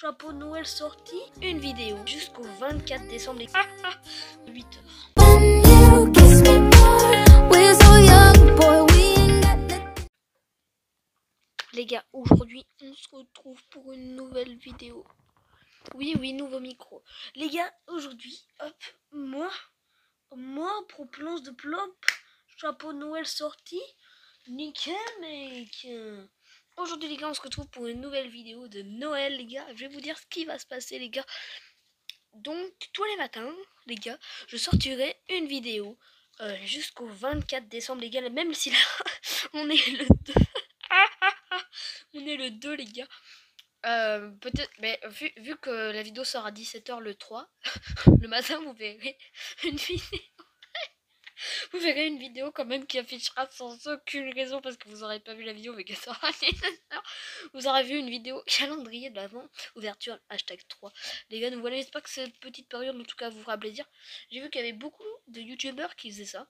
chapeau Noël sorti, une vidéo jusqu'au 24 décembre, les 8 heures. When you kiss me more, we're so young, boy, we ain't got the Les gars, aujourd'hui, on se retrouve pour une nouvelle vidéo. Oui, oui, nouveau micro. Les gars, aujourd'hui, hop, moi, moi, pour planche de plop, chapeau Noël sorti, nickel, mec. Aujourd'hui, les gars, on se retrouve pour une nouvelle vidéo de Noël, les gars. Je vais vous dire ce qui va se passer, les gars. Donc, tous les matins, les gars, je sortirai une vidéo euh, jusqu'au 24 décembre, les gars. Même si là, on est le 2. on est le 2, les gars. Euh, peut-être, mais vu, vu que la vidéo sort à 17h le 3, le matin, vous verrez une vidéo. Vous verrez une vidéo quand même qui affichera sans aucune raison parce que vous n'aurez pas vu la vidéo mais qu'elle sera à 17h. Vous aurez vu une vidéo calendrier de l'avant, ouverture, hashtag 3. Les gars, donc voilà, j'espère que cette petite période en tout cas vous fera plaisir. J'ai vu qu'il y avait beaucoup de youtubeurs qui faisaient ça.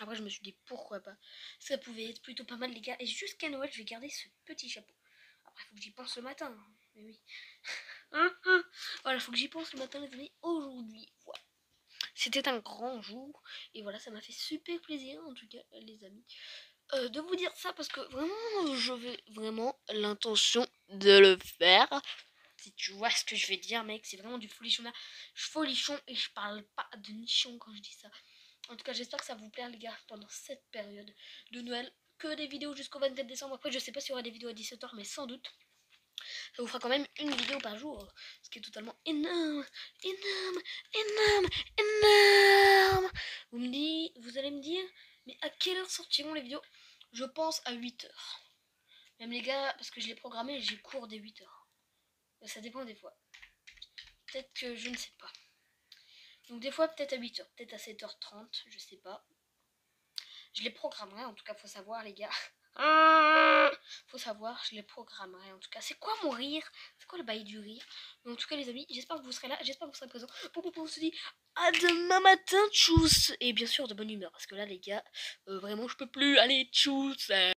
Après, je me suis dit pourquoi pas? Ça pouvait être plutôt pas mal, les gars. Et jusqu'à Noël, je vais garder ce petit chapeau. Après, faut que j'y pense le matin. hein. Mais oui. Voilà, faut que j'y pense le matin, les amis. Aujourd'hui, voilà. C'était un grand jour. Et voilà, ça m'a fait super plaisir, en tout cas, les amis. euh, de vous dire ça parce que vraiment, j'avais vraiment l'intention de le faire. Si tu vois ce que je vais dire, mec, c'est vraiment du folichon là. Je folichon et je parle pas de nichon quand je dis ça. En tout cas, j'espère que ça vous plaît, les gars, pendant cette période de Noël. Que des vidéos jusqu'au 24 décembre. Après, je sais pas s'il y aura des vidéos à 17h, mais sans doute. Ça vous fera quand même une vidéo par jour. Ce qui est totalement énorme, énorme, énorme, énorme. Vous me dites, vous allez me dire, mais à quelle heure sortiront les vidéos? Je pense à 8h. Même les gars, parce que je l'ai programmé, j'ai cours des 8h. Ça dépend des fois. Peut-être que je ne sais pas. Donc des fois peut-être à 8h, peut-être à 7h30, je sais pas. Je les programmerai, en tout cas faut savoir les gars. Faut savoir, je les programmerai en tout cas. C'est quoi mon rire? C'est quoi le bail du rire? Mais en tout cas les amis, j'espère que vous serez là, j'espère que vous serez présents. Pour pour on se dit à demain matin, tchuss! Et bien sûr de bonne humeur, parce que là les gars, euh, vraiment je peux plus, allez tchuss